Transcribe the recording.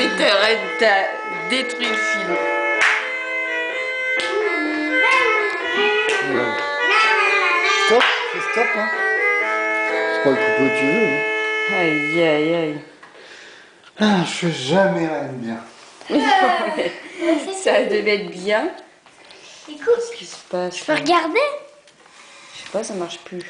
Stop, Peter, t'as détruit le film. Stop, c'est stop, hein. C'est pas le couple que tu veux. Hein. Aïe, aïe, aïe. Ah, je fais jamais rien de bien. Ça devait être bien. Écoute, Qu'est-ce qui se passe je peux regarder? Je sais pas, ça marche plus.